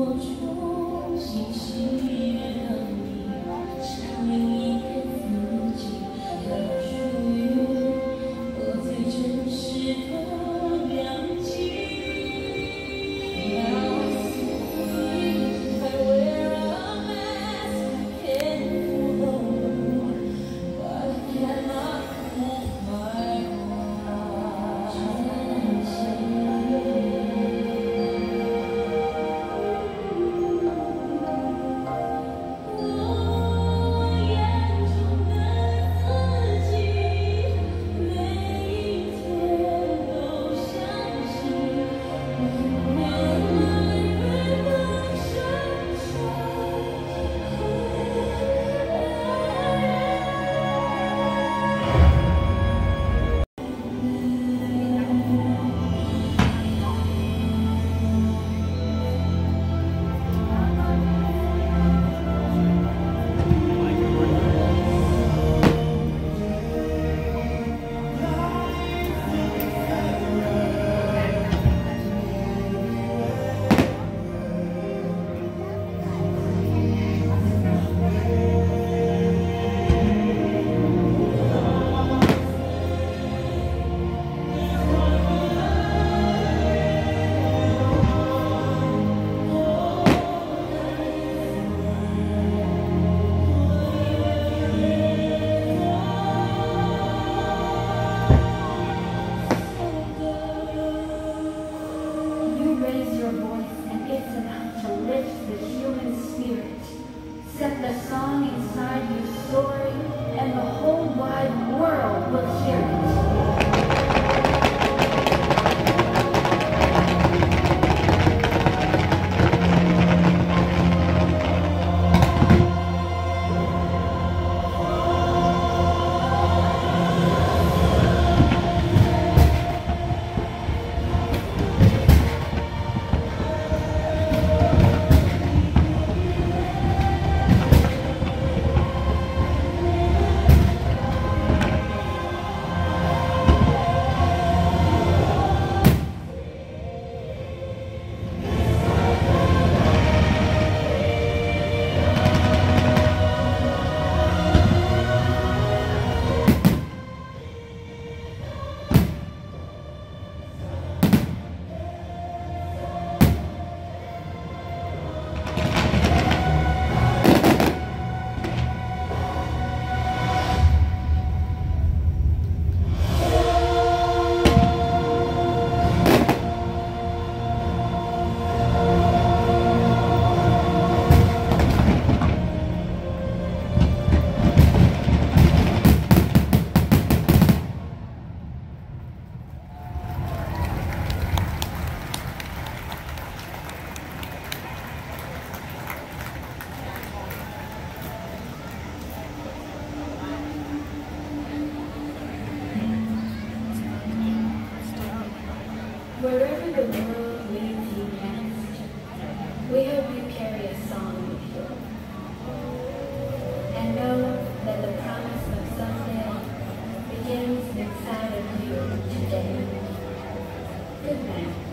我重新醒。raise your voice and it's enough to lift the human spirit. Set the song inside you soaring and the whole wide world will hear it. Wherever the world leads you next, we hope you carry a song with you. And know that the promise of Sunday begins inside of you today. Good night.